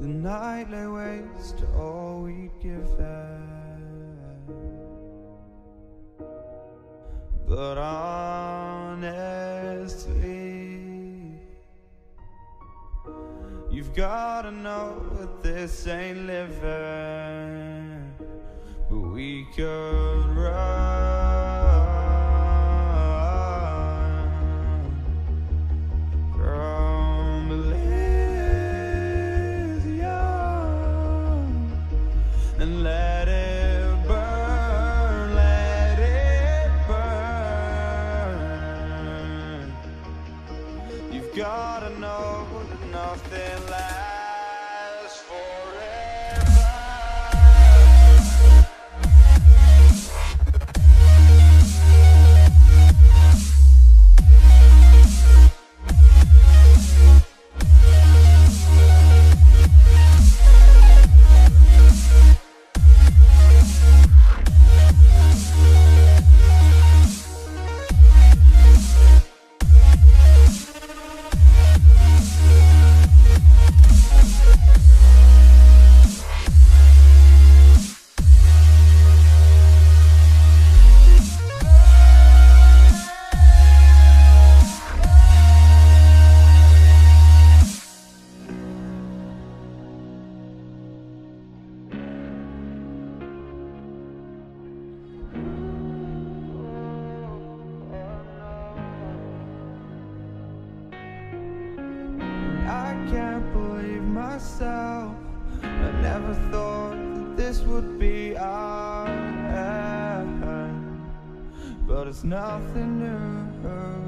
the night lay waste to all we'd given. But honestly, you've gotta know that this ain't living, but we could run nothing lasts myself. I never thought that this would be our end, but it's nothing new.